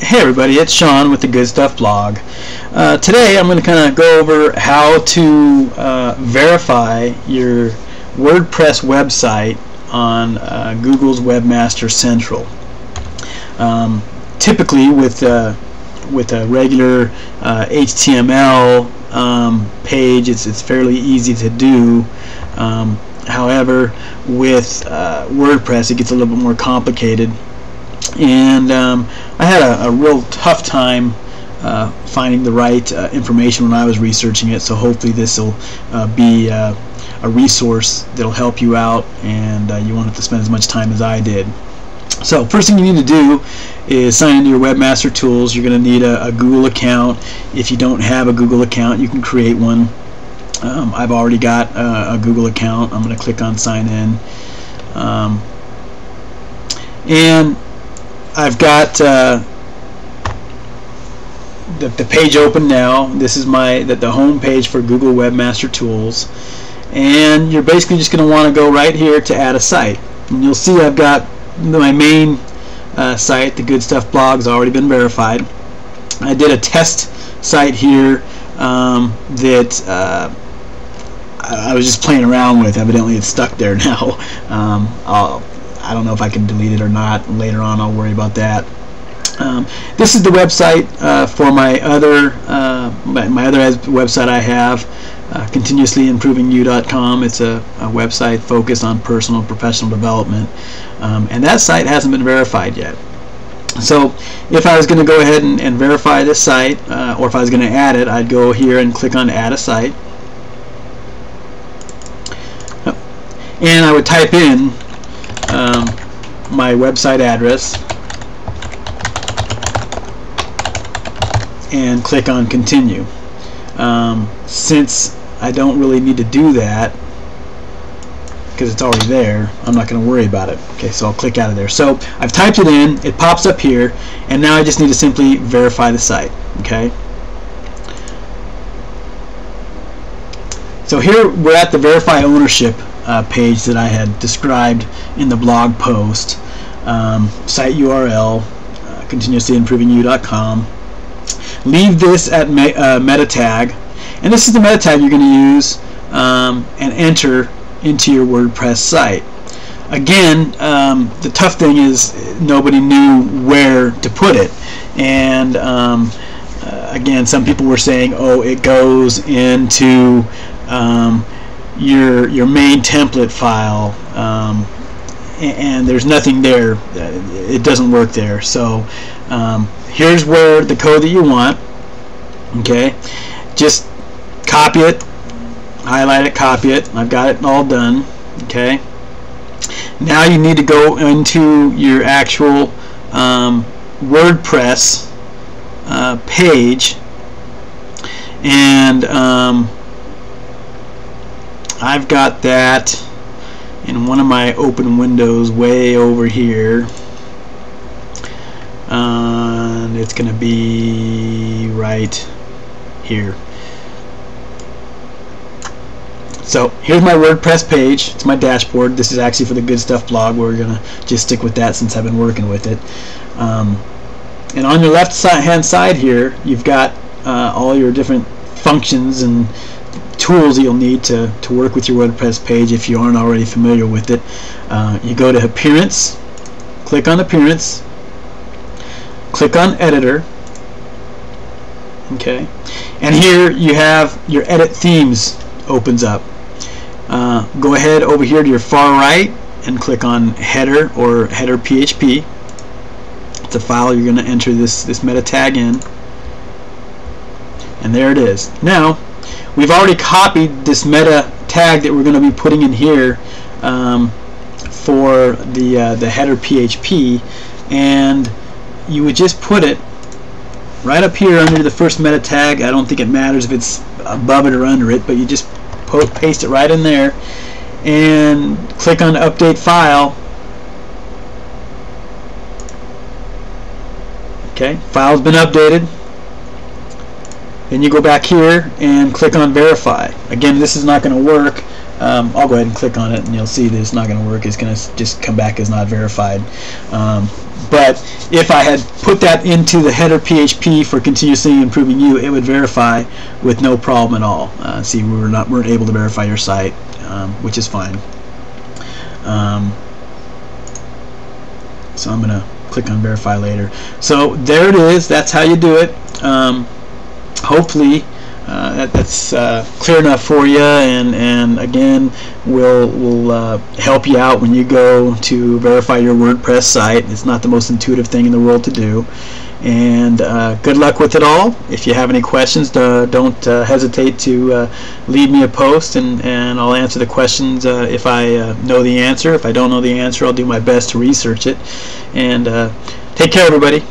Hey everybody, it's Sean with the Good Stuff blog. Uh, today I'm going to kind of go over how to uh, verify your WordPress website on uh, Google's Webmaster Central. Um, typically with uh, with a regular HTML uh, um, page it's, it's fairly easy to do. Um, however, with uh, WordPress it gets a little bit more complicated and um, I had a, a, real tough time uh, finding the right uh, information when I was researching it so hopefully this will uh, be uh, a resource that'll help you out and uh, you won't have to spend as much time as I did. So first thing you need to do is sign into your Webmaster Tools. You're going to need a, a, Google account. If you don't have a Google account, you can create one. Um, I've already got a, a, Google account. I'm going to click on sign in. Um, and I've got uh, the, the page open now. This is my the, the home page for Google Webmaster Tools. And you're basically just going to want to go right here to add a site. And you'll see I've got my main uh, site, the Good Stuff blog, has already been verified. I did a test site here um, that uh, I was just playing around with. Evidently, it's stuck there now. Um, I'll I don't know if I can delete it or not. Later on, I'll worry about that. Um, this is the website uh, for my other uh, my, my, other website I have, uh, continuouslyimprovingyou.com. It's a, a, website focused on personal and professional development, um, and that site hasn't been verified yet. So if I was going to go ahead and, and, verify this site, uh, or if I was going to add it, I'd go here and click on Add a Site, and I would type in um, my website address and click on continue. Um, since I don't really need to do that because it's already there, I'm not going to worry about it. Okay, so I'll click out of there. So I've typed it in, it pops up here, and now I just need to simply verify the site. Okay. So here we're at the verify ownership uh, page that I had described in the blog post. Um, site URL, uh, continuouslyimprovingyou.com. Leave this at me, uh, meta tag, and this is the meta tag you're going to use um, and enter into your WordPress site. Again, um, the tough thing is nobody knew where to put it, and um, uh, again, some people were saying, "Oh, it goes into." Um, your your main template file um, and, there's nothing there it doesn't work there. So um, here's where the code that you want okay? Just copy it highlight it copy it. I've got it all done okay? Now you need to go into your actual um, WordPress uh, page and um, I've got that in one of my open windows way over here. And it's gonna be right here. So here's my WordPress page. It's my dashboard. This is actually for the good stuff blog. We're gonna just stick with that since I've been working with it. Um, and on your left hand side here you've got uh, all your different functions and tools that you'll need to, to work with your WordPress page if you aren't already familiar with it. Uh, you go to Appearance, click on Appearance, click on Editor, okay, and here you have your Edit Themes opens up. Uh, go ahead over here to your far right and click on Header or Header PHP. It's a file you're going to enter this, this meta tag in. And there it is. Now, we've already copied this meta tag that we're going to be putting in here um, for the uh, the header PHP and you would just put it right up here under the first meta tag. I don't think it matters if it's above it or under it but you just paste it right in there and click on update file. Okay file's been updated then you go back here and click on verify. Again, this is not going to work. Um, I'll go ahead and click on it and you'll see that it's not going to work. It's going to just come back as not verified. Um, but if I had put that into the header PHP for continuously improving you, it would verify with no problem at all. Uh, see, we were not weren't able to verify your site, um, which is fine. Um, so I'm gonna click on verify later. So there it is. That's how you do it. Um, hopefully uh, that, that's uh, clear enough for you and and again will will uh, help you out when you go to verify your WordPress site. It's not the most intuitive thing in the world to do. And uh, good luck with it all. If you have any questions uh, don't uh, hesitate to leave me a post and and I'll answer the questions if I know the answer. If I don't know the answer I'll do my best to research it. And take care everybody